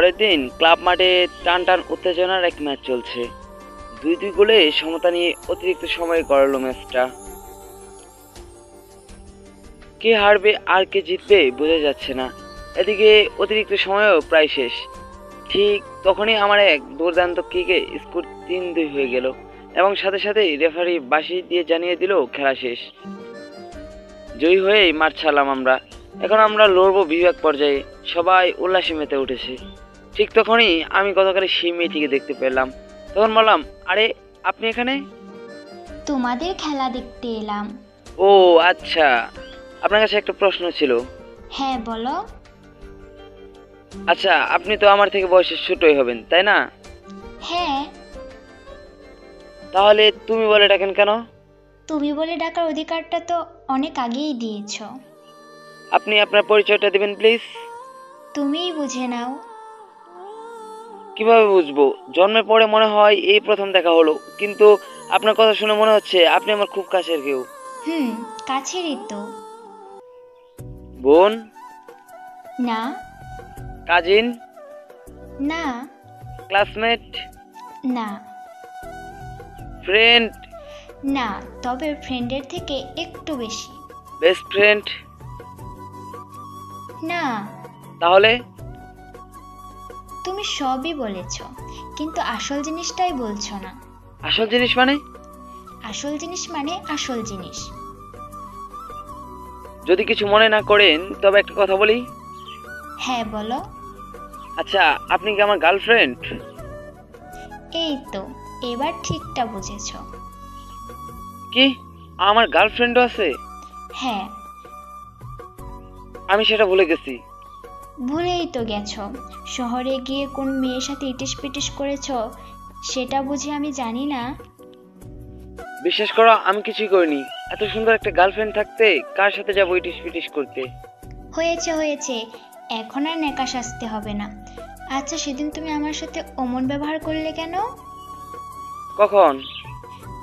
পরের দিন ক্লাব মাঠে টান টান উত্তেজনার এক ম্যাচ চলছে। দুই দুই গোলে সমতা নিয়ে অতিরিক্ত সময় গড়ালো ম্যাচটা। কে হারবে, আর কে জিতবে বোঝা যাচ্ছে না। এদিকে অতিরিক্ত সময়ও প্রায় শেষ। ঠিক তখনই আমার এক দুর্দান্ত কিকে স্কোর তিন দুই হয়ে গেল এবং সাথে সাথেই রেফারি বাঁশি দিয়ে জানিয়ে দিল খেলা শেষ। জয়ী হয়েই মাঠ ছাড়লাম আমরা। এখন আমরা লড়বো বিভাগ পর্যায়ে। সবাই উল্লাসে মেতে উঠেছে। ঠিক তখনই আমি গতকাল সেই মেয়েটিকে দেখতে পেলাম। তখন বললাম আরে আপনি এখানে? তোমাদের খেলা দেখতে এলাম। ও আচ্ছা। আপনার কাছে একটা প্রশ্ন ছিল। হ্যাঁ বলো। আচ্ছা আপনি তো আমার থেকে বয়সে ছোটই হবেন তাই না? হ্যাঁ। তাহলে তুমি বলে ডাকেন কেন? তুমি বলে ডাকার অধিকারটা তো অনেক আগেই দিয়েছ। আপনি আপনার পরিচয়টা দিবেন প্লিজ। তুমিই বুঝে নাও। কীভাবে বুঝব? জন্মের পরে মনে হয় এই প্রথম দেখা হলো। কিন্তু আপনার কথা শুনে মনে হচ্ছে আপনি আমার খুব কাছের কেউ। হুম কাছেরই তো। বোন? না। কাজিন? না। ক্লাসমেট? না। ফ্রেন্ড? না তবে ফ্রেন্ডের থেকে একটু বেশি। Best friend? না। তাহলে? তুমি সবই বলেছ কিন্তু আসল জিনিসটাই বলছো না। আসল জিনিস মানে? আসল জিনিস মানে আসল জিনিস। যদি কিছু মনে না করেন তবে একটা কথা বলি। হ্যাঁ বলো। আচ্ছা আপনি কি আমার গার্লফ্রেন্ড? এই তো এবার ঠিকটা বুঝেছ। কি? আমার গার্লফ্রেন্ডও আছে? হ্যাঁ। আমি সেটা ভুলে গেছি। ভুলেই তো গেছ। শহরে গিয়ে কোন মেয়ের সাথে ইটিস পিটিস করেছ সেটা বুঝে আমি জানি না। বিশ্বাস করো আমি কিছুই করিনি। এত সুন্দর একটা গার্লফ্রেন্ড থাকতে কার সাথে যাব ইটিস পিটিস করতে? হয়েছে হয়েছে। এখন আর নেকা সাজতে হবে না। আচ্ছা সেদিন তুমি আমার সাথে অমন ব্যবহার করলে কেন? কখন?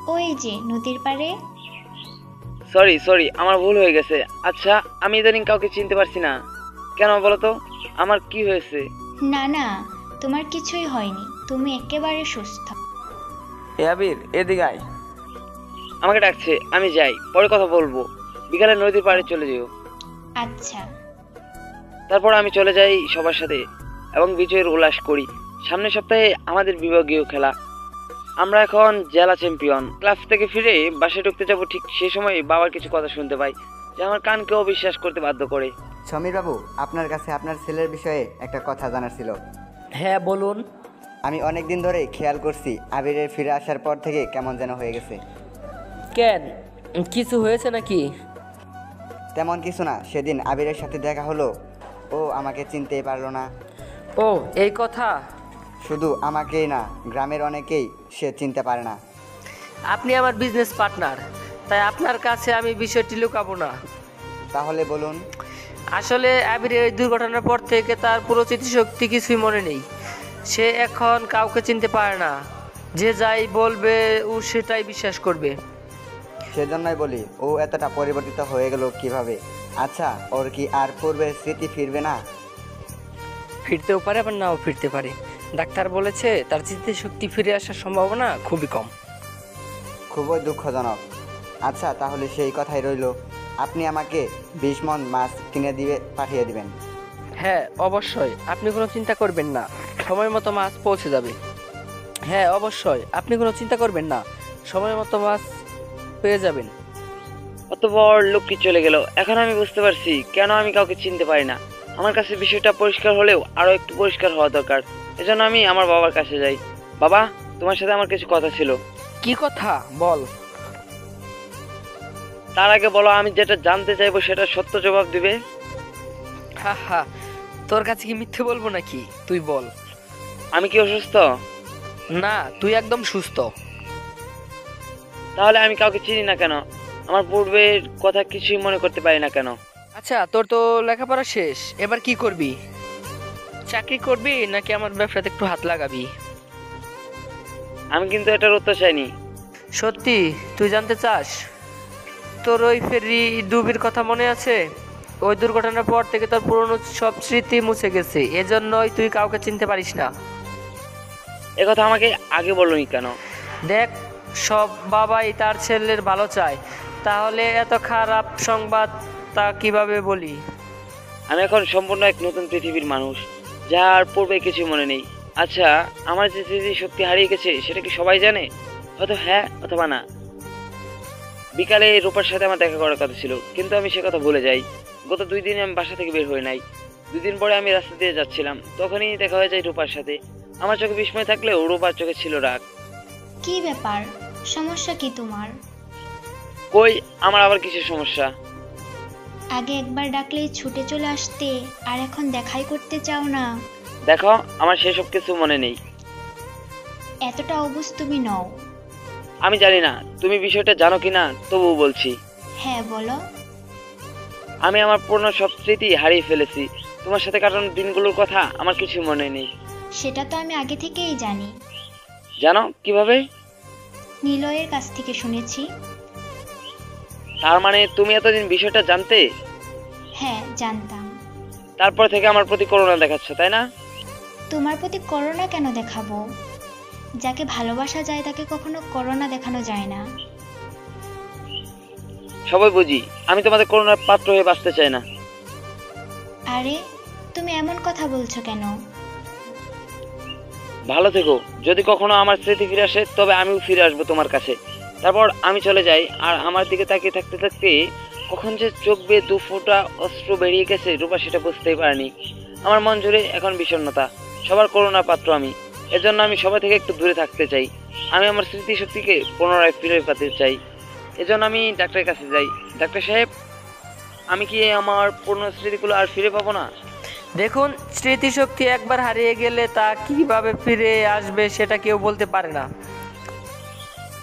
ওই যে নদীর পাড়ে। সরি সরি আমার ভুল হয়ে গেছে। আচ্ছা আমি ইদানিং কাউকে চিনতে পারছি না। কেন বলো তো আমার কি হয়েছে? না না তোমার কিছুই হয়নি। তুমি একেবারে সুস্থ। এ আবির এদিকে আয়। আমাকে ডাকছে আমি যাই। পরে কথা বলব। বিকালে নদীর পাড়ে চলে যেও। আচ্ছা। তারপর আমি চলে যাই সবার সাথে এবং বিজয়ের উল্লাস করি। সামনের সপ্তাহে আমাদের বিভাগীয় খেলা। আমরা এখন জেলা চ্যাম্পিয়ন। ক্লাস থেকে ফিরে বাসায় ঢুকতে যাব ঠিক সেই সময় বাবার কিছু কথা শুনতে পাই যে আমার কানকেও বিশ্বাস করতে বাধ্য করে। সমীর বাবু আপনার কাছে আপনার ছেলের বিষয়ে একটা কথা জানার ছিল। হ্যাঁ বলুন। আমি অনেক দিন ধরে খেয়াল করছি আবিরের ফিরে আসার পর থেকে কেমন যেন হয়ে গেছে। কেন? কিছু হয়েছে নাকি? তেমন কিছু না সেদিন আবিরের সাথে দেখা হলো। ও আমাকে চিনতেই পারল না। ও এই কথা? শুধু আমাকেই না গ্রামের অনেকেই সে চিনতে পারে না। আপনি আমার বিজনেস পার্টনার তাই আপনার কাছে আমি বিষয়টি লুকাবো না। তাহলে বলুন। আসলে আবিরের এই দুর্ঘটনার পর থেকে তার পুরো স্মৃতিশক্তি কিছুই মনে নেই। সে এখন কাউকে চিনতে পারে না। যে যাই বলবে ও সেটাই বিশ্বাস করবে। সেজন্যই বলি ও এতটা পরিবর্তিত হয়ে গেল কীভাবে? আচ্ছা ওর কি আর পূর্বের স্মৃতি ফিরবে না? ফিরতেও পারে আবার নাও ফিরতে পারে। ডাক্তার বলেছে তার স্মৃতিশক্তি ফিরে আসার সম্ভাবনা খুবই কম। খুবই দুঃখজনক। আচ্ছা তাহলে সেই কথাই রইল। আপনি আমাকে বিশ মন মাছ কিনে দিয়ে পাঠিয়ে দিবেন। হ্যাঁ অবশ্যই। আপনি কোনো চিন্তা করবেন না। সময় মতো মাছ পৌঁছে যাবে। হ্যাঁ অবশ্যই। আপনি কোনো চিন্তা করবেন না। সময় মতো মাছ পেয়ে যাবেন। অত বড় লোকটি চলে গেল? এখন আমি বুঝতে পারছি কেন আমি কাউকে চিনতে পারি না। আমার কাছে বিষয়টা পরিষ্কার হলেও আরও একটু পরিষ্কার হওয়া দরকার। এজন্য আমি আমার বাবার কাছে যাই। বাবা তোমার সাথে আমার কিছু কথা ছিল। কি কথা? বল। তার আগে বলো আমি যেটা জানতে চাইব সেটা সত্য জবাব দিবে। হা হা তোর কাছে কি মিথ্যে বলব নাকি? তুই বল। আমি কি অসুস্থ? না তুই একদম সুস্থ। তাহলে আমি কাউকে চিনি না কেন? আমার পূর্বের কথা কিছুই মনে করতে পারি না কেন? আচ্ছা তোর তো লেখাপড়া শেষ। এবার কি করবি? চাকরি করবি নাকি আমার ব্যবসাতে একটু হাত লাগাবি? আমি কিন্তু এটার উত্তর চাইনি। সত্যি? তুই জানতে চাস? তোর ওই ফেরি ডুবির কথা মনে আছে? ওই দুর্ঘটনার পর থেকে তোর পুরনো সব স্মৃতি মুছে গেছে। এজন্যই তুই কাউকে চিনতে পারিস না। একথা আমাকে আগে বলনি কেন? দেখ সব বাবাই তার ছেলের ভালো চায়। তাহলে এত খারাপ সংবাদ তা কীভাবে বলি? আমি এখন সম্পূর্ণ এক নতুন পৃথিবীর মানুষ যার পূর্বে কিছু মনে নেই। আচ্ছা আমার যে স্মৃতি শক্তি হারিয়ে গেছে সেটা কি সবাই জানে? হয়তো হ্যাঁ অথবা না। বিকালে রূপার সাথে আমার দেখা করার কথা ছিল কিন্তু আমি সে কথা ভুলে যাই। গত দুই দিন আমি বাসা থেকে বের হয়ে নাই। দুই দিন পরে আমি রাস্তা দিয়ে যাচ্ছিলাম তখনই দেখা হয়ে যায় রূপার সাথে। আমার চোখে বিস্ময় থাকলেও রূপার চোখে ছিল রাগ। কি ব্যাপার? সমস্যা কি তোমার? কই আমার আবার কিছু সমস্যা? আগে একবার ডাকলেই ছুটে চলে আসতে আর এখন দেখাই করতে চাও না। দেখো আমার সেসব কিছু মনে নেই। এতটা অবুঝ তুমি নও। আমি জানি না তুমি বিষয়টা জানো কিনা তবুও বলছি। হ্যাঁ বলো। আমি আমার পুরনো সব স্মৃতি হারিয়ে ফেলেছি। তোমার সাথে কাটানোর দিনগুলোর কথা আমার কিছু মনে নেই। সেটা তো আমি আগে থেকেই জানি। জানো কীভাবে? নিলয়ের কাছ থেকে শুনেছি। তার মানে তুমি এতদিন বিষয়টা জানতে? হ্যাঁ জানতাম। তারপর থেকে আমার প্রতি করোনা দেখাচ্ছ তাই না? তোমার প্রতি করোনা কেন দেখাবো? যাকে ভালোবাসা যায় তাকে কখনো করোনা দেখানো যায় না। সবাই বুঝি আমি তোমাদের করোনার পাত্র হয়ে বাঁচতে চাই না। আরে তুমি এমন কথা বলছো কেন? ভালো থেকো যদি কখনো আমার স্মৃতি ফিরে আসে তবে আমিও ফিরে আসব তোমার কাছে। তারপর আমি চলে যাই আর আমার দিকে তাকিয়ে থাকতে থাকতে কখন যে চোখ বেয়ে দু ফোঁটা অস্ত্র বেরিয়ে গেছে রূপা সেটা বুঝতেই পারেনি। আমার মন জুড়ে এখন বিষণ্ণতা। সবার করোনা পাত্র আমি। এজন্য আমি সবাই থেকে একটু দূরে থাকতে চাই। আমি আমার স্মৃতিশক্তিকে পুনরায় ফিরে পেতে চাই। এজন্য আমি ডাক্তারের কাছে যাই। ডাক্তার সাহেব আমি কি আমার পুরনো স্মৃতিগুলো আর ফিরে পাবো না? দেখুন স্মৃতিশক্তি একবার হারিয়ে গেলে তা কীভাবে ফিরে আসবে সেটা কেউ বলতে পারে না।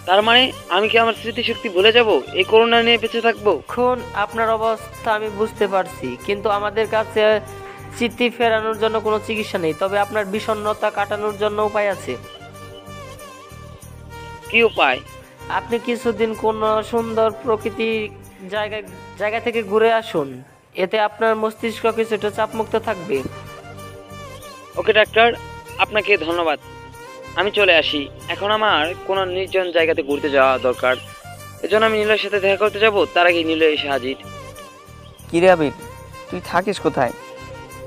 তার মানে আমি কি আমার স্মৃতিশক্তি ভুলে যাব? এই করোনা নিয়ে বেঁচে থাকব? এখন আপনার অবস্থা আমি বুঝতে পারছি কিন্তু আমাদের কাছে স্মৃতি ফেরানোর জন্য কোনো চিকিৎসা নেই তবে আপনার বিষণ্ণতা কাটানোর জন্য উপায় আছে। কি উপায়? আপনি কিছুদিন কোনো সুন্দর প্রকৃতি জায়গায় জায়গা থেকে ঘুরে আসুন এতে আপনার মস্তিষ্ক কিছুটা চাপমুক্ত থাকবে। ওকে ডাক্তার আপনাকে ধন্যবাদ। আমি চলে আসি। এখন আমার কোনো নির্জন জায়গাতে ঘুরতে যাওয়া দরকার। এজন্য আমি নীলের সাথে দেখা করতে যাব তার আগে নীল এসে হাজির। কিরে আবির তুই থাকিস কোথায়?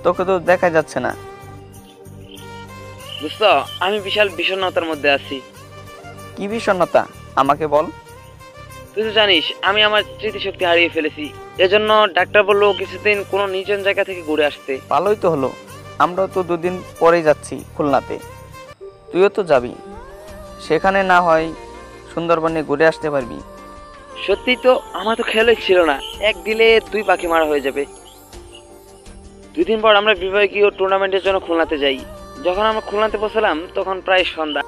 তোকে তো দেখা যাচ্ছে না। বুঝত আমি বিশাল বিষণ্ণতার মধ্যে আছি। কি বিষণ্ণতা? আমাকে বল। তুই তো জানিস আমি আমার স্মৃতিশক্তি হারিয়ে ফেলেছি। এজন্য ডাক্তার বলল কিছুদিন কোনো নির্জন জায়গা থেকে ঘুরে আসতে। ভালোই তো হলো। আমরাও তো দুদিন পরেই যাচ্ছি খুলনাতে। তুইও তো যাবি। সেখানে না হয় সুন্দরবনে ঘুরে আসতে পারবি। সত্যি তো আমার তো খেয়ালই ছিল না। এক দিলে দুই পাখি মারা হয়ে যাবে। দুই দিন পর আমরা বিভাগীয় টুর্নামেন্টের জন্য খুলনাতে যাই। যখন আমরা খুলনাতে পৌঁছালাম তখন প্রায় সন্ধ্যা।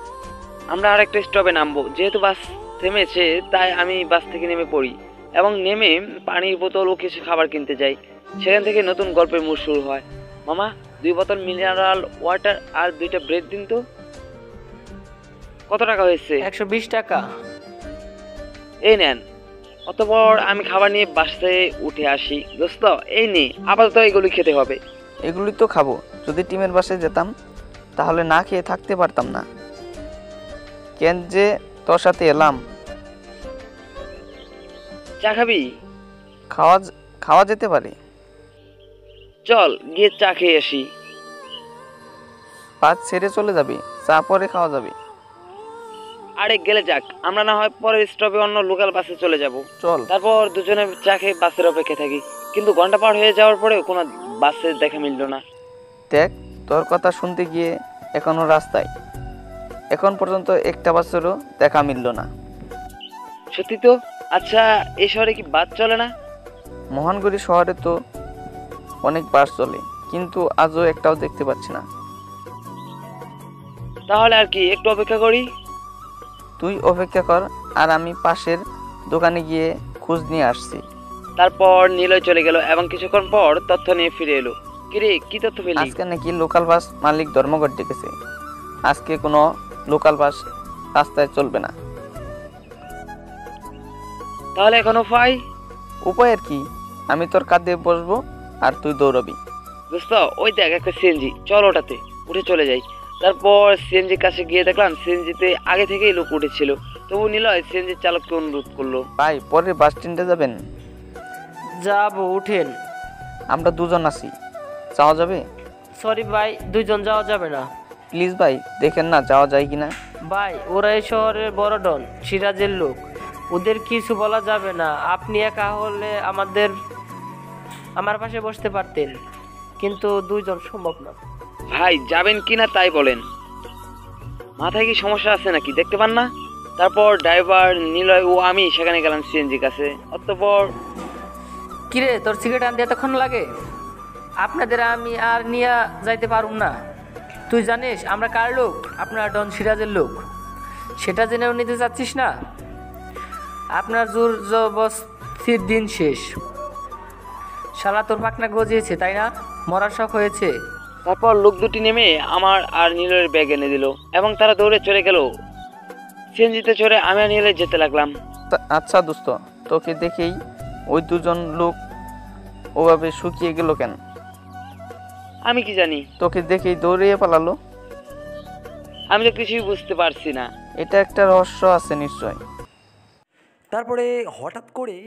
আমরা আরেকটা স্টপে নামবো। যেহেতু বাস থেমেছে তাই আমি বাস থেকে নেমে পড়ি এবং নেমে পানির বোতল ও কিছু খাবার কিনতে যাই। সেখান থেকে নতুন গল্পের মুড শুরু হয়। মামা দুই বোতল মিনারেল ওয়াটার আর দুইটা ব্রেড দিন তো। কত টাকা হয়েছে? একশো বিশ টাকা। এই নেন। অতপর আমি খাবার নিয়ে বাসায় উঠে আসি। দোস্ত এই নে আপাতত এগুলি খেতে হবে। এগুলি তো খাব। যদি টিমের বাসায় যেতাম তাহলে না খেয়ে থাকতে পারতাম না। কেন যে তোর সাথে এলাম। চা খাবি? খাওয়া খাওয়া যেতে পারে। চল গিয়ে চা খেয়ে আসি। পাঁচ ছেড়ে চলে যাবি। চা পরে খাওয়া যাবে। আরে গেলে যাক। আমরা না হয় পরের স্টপে অন্য লোকাল বাসে চলে যাব। চল। তারপর দুজনে চা খেয়ে বাসের অপেক্ষা থাকি। কিন্তু ঘণ্টা পার হয়ে যাওয়ার পরেও কোনো বাসের দেখা মিলল না। দেখ তোর কথা শুনতে গিয়ে এখনও রাস্তায়। এখন পর্যন্ত একটা বাসেরও দেখা মিলল না। সত্যি তো? আচ্ছা এই শহরে কি বাস চলে না? মোহনগড়ি শহরে তো অনেক বাস চলে কিন্তু আজও একটাও দেখতে পাচ্ছি না। তাহলে আর কি একটু অপেক্ষা করি। তুই অপেক্ষা কর আর আমি পাশের দোকানে গিয়ে খোঁজ নিয়ে আসছি। তারপর নিলয় চলে গেল এবং কিছুক্ষণ পর তথ্য নিয়ে ফিরে এলো। কিরে কি তথ্য পেলি? আজকে নাকি লোকাল বাস মালিক ধর্মঘট ডেকেছে। আজকে কোনো লোকাল বাস রাস্তায় চলবে না। তাহলে এখন উপায়? উপায় আর কি? আমি তোর কাঁধে বসবো আর তুই দৌড়াবি। দোস্ত ওই দেখ একটা সিএনজি চল ওটাতে উঠে চলে যাই। তারপর সিএনজির কাছে গিয়ে দেখলাম সিএনজিতে আগে থেকেই লোক উঠেছিল। তবু নিলয় সিএনজির চালককে অনুরোধ করল। ভাই পরে বাস স্ট্যান্ডে যাবেন? যাব উঠেন। আমরা দুজন আছি। যাওয়া যাবে? সরি ভাই দুইজন যাওয়া যাবে না। প্লিজ ভাই দেখেন না যাওয়া যায় কি না ভাই ওরা এই শহরের বড় ডন সিরাজের লোক। ওদের কিছু বলা যাবে না। আপনি একা হলে আমাদের আমার পাশে বসতে পারতেন। কিন্তু দুইজন সম্ভব না। ভাই, যাবেন কি না তাই বলেন। মাথায় কি সমস্যা আছে নাকি? দেখতে পান না? তারপর ড্রাইভার নিলয় ও আমি সেখানে গেলাম সিএনজির কাছে। অতঃপর কিরে, তোর সিগারেট আনতে এতক্ষণ লাগে? আপনাদের আমি আর নিয়ে যাইতে পারুম না। তুই জানিস, আমরা কার লোক? আপনার ডন সিরাজের লোক। সেটা জেনেও নিতে চাচ্ছিস না? আপনার জোর জবস্তির দিন শেষ। শালা তোর পাকনা গজিয়েছে, তাই না? মরার শখ হয়েছে। তারপর লোক দুটি নেমে আমার আর নীলের ব্যাগ এনে দিল এবং তারা দৌড়ে চলে গেল। সিএনজিতে চড়ে আমি আর নীলে যেতে লাগলাম। আচ্ছা দোস্ত তোকে দেখেই ওই দুজন লোক ওভাবে শুকিয়ে গেল কেন? আমি কি জানি? তোকে দেখেই দৌড়িয়ে পালালো? আমি তো কিছুই বুঝতে পারছি না। এটা একটা রহস্য আছে নিশ্চয় তারপরে হঠাৎ করে